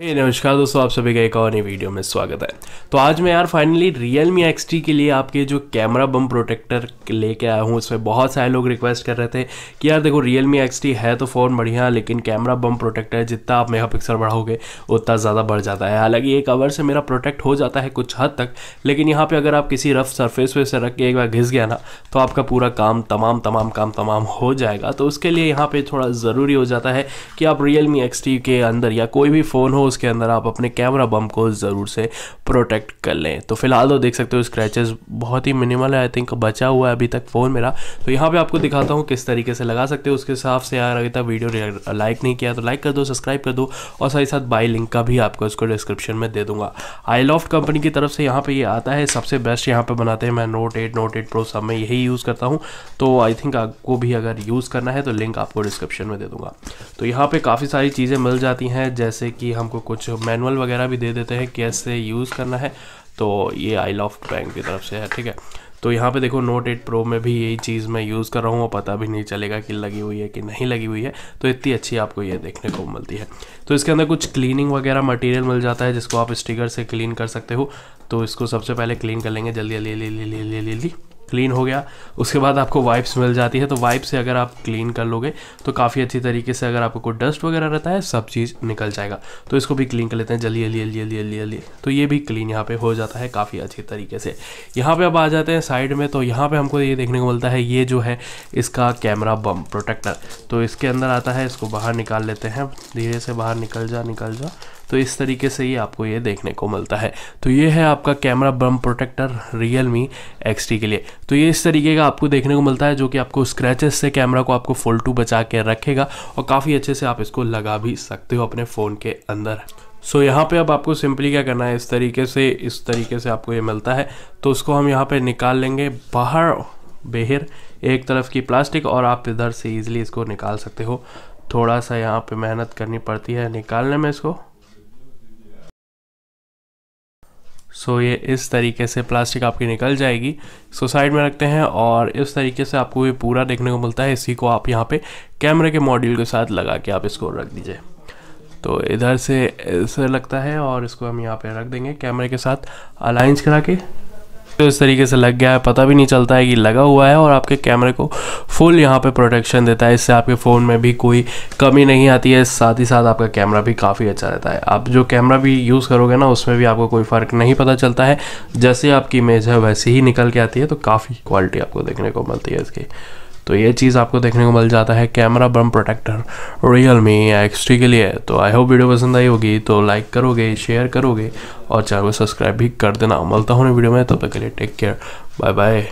hey, नमस्कार दोस्तों आप सभी का एक और नई वीडियो में स्वागत है। तो आज मैं यार फाइनली रियल मी एक्स के लिए आपके जो कैमरा बम प्रोटेक्टर लेके आया हूँ उसमें बहुत सारे लोग रिक्वेस्ट कर रहे थे कि यार देखो रियल मी एक्स है तो फ़ोन बढ़िया लेकिन कैमरा बम प्रोटेक्टर जितना आप मेगा पिक्सल बढ़ाओगे उतना ज़्यादा बढ़ जाता है। हालाँकि एक कवर से मेरा प्रोटेक्ट हो जाता है कुछ हद तक लेकिन यहाँ पर अगर आप किसी रफ सरफेस वे से रख के एक बार घिस गया ना तो आपका पूरा काम तमाम तमाम काम तमाम हो जाएगा। तो उसके लिए यहाँ पर थोड़ा ज़रूरी हो जाता है कि आप रियल मी एक्स के अंदर या कोई भी फ़ोन हो उसके अंदर आप अपने कैमरा बम को ज़रूर से प्रोटेक्ट कर लें। तो फ़िलहाल तो देख सकते हो स्क्रैचेस बहुत ही मिनिमल है आई थिंक बचा हुआ है अभी तक फ़ोन मेरा। तो यहाँ पे आपको दिखाता हूँ किस तरीके से लगा सकते हो। उसके हिसाब से यार अभी तक वीडियो लाइक नहीं किया तो लाइक कर दो सब्सक्राइब कर दो और साथ ही साथ बाई लिंक का भी आपको इसको डिस्क्रिप्शन में दे दूँगा। आई लॉफ्ट कंपनी की तरफ़ से यहाँ पर ये आता है, सबसे बेस्ट यहाँ पर बनाते हैं मैं note eight note eight pro सब में यही यूज़ करता हूँ। तो आई थिंक आपको भी अगर यूज़ करना है तो लिंक आपको डिस्क्रिप्शन में दे दूँगा। तो यहाँ पे काफ़ी सारी चीज़ें मिल जाती हैं, जैसे कि हमको कुछ मैनुअल वगैरह भी दे देते हैं कैसे यूज़ करना है तो ये आई लॉफ्ट बैंक की तरफ़ से है, ठीक है? तो यहाँ पे देखो नोट एट प्रो में भी यही चीज़ मैं यूज़ कर रहा हूँ, और पता भी नहीं चलेगा कि लगी हुई है कि नहीं लगी हुई है तो इतनी अच्छी आपको ये देखने को मिलती है। तो इसके अंदर कुछ क्लीनिंग वगैरह मटेरियल मिल जाता है, जिसको आप स्टिकर से क्लीन कर सकते हो तो इसको सबसे पहले क्लीन कर लेंगे जल्दी जल्दी जल्दी जल्दी जल्दी। क्लीन हो गया। उसके बाद आपको वाइप्स मिल जाती है। तो वाइप से अगर आप क्लीन कर लोगे तो काफ़ी अच्छी तरीके से अगर आपको कोई डस्ट वगैरह रहता है, सब चीज़ निकल जाएगा। तो इसको भी क्लीन कर लेते हैं। जल्दी जल्दी जल्दी जल्दी जल्दी जल्दी। तो ये भी क्लीन यहाँ पे हो जाता है काफ़ी अच्छी तरीके से। यहाँ पे अब आ जाते हैं साइड में। तो यहाँ पे हमको ये देखने को मिलता है, ये जो है इसका कैमरा बम प्रोटेक्टर तो इसके अंदर आता है, इसको बाहर निकाल लेते हैं। धीरे से बाहर निकल जा निकल जा। तो इस तरीके से ही आपको ये देखने को मिलता है। तो ये है आपका camera bump protector Realme XT के लिए। तो ये इस तरीके का आपको देखने को मिलता है जो कि आपको स्क्रैचेस से कैमरा को आपको फुल टू बचा के रखेगा और काफ़ी अच्छे से आप इसको लगा भी सकते हो अपने फ़ोन के अंदर। सो so, यहाँ पे अब आपको सिंपली क्या करना है इस तरीके से इस तरीके से आपको ये मिलता है। तो उसको हम यहाँ पे निकाल लेंगे बाहर बेहर एक तरफ़ की प्लास्टिक और आप इधर से इजीली इसको निकाल सकते हो। थोड़ा सा यहाँ पे मेहनत करनी पड़ती है निकालने में इसको। सो ये इस तरीके से प्लास्टिक आपकी निकल जाएगी। सो साइड में रखते हैं और इस तरीके से आपको ये पूरा देखने को मिलता है। इसी को आप यहाँ पे कैमरे के मॉड्यूल के साथ लगा के आप इसको रख दीजिए। तो इधर से ऐसे लगता है और इसको हम यहाँ पे रख देंगे कैमरे के साथ। अलाइंस करा के तो इस तरीके से लग गया है। पता भी नहीं चलता है कि लगा हुआ है और आपके कैमरे को फुल यहाँ पे प्रोटेक्शन देता है। इससे आपके फ़ोन में भी कोई कमी नहीं आती है। साथ ही साथ आपका कैमरा भी काफ़ी अच्छा रहता है। आप जो कैमरा भी यूज़ करोगे ना, उसमें भी आपको कोई फ़र्क नहीं पता चलता है। जैसे आपकी इमेज है, वैसे ही निकल के आती है। तो काफ़ी क्वालिटी आपको देखने को मिलती है इसकी। तो ये चीज़ आपको देखने को मिल जाता है camera bump protector Realme X के लिए। तो आई होप वीडियो पसंद आई होगी तो लाइक करोगे शेयर करोगे और चैनल को सब्सक्राइब भी कर देना। मिलता हूँ वीडियो में, तब तक के लिए टेक केयर बाय बाय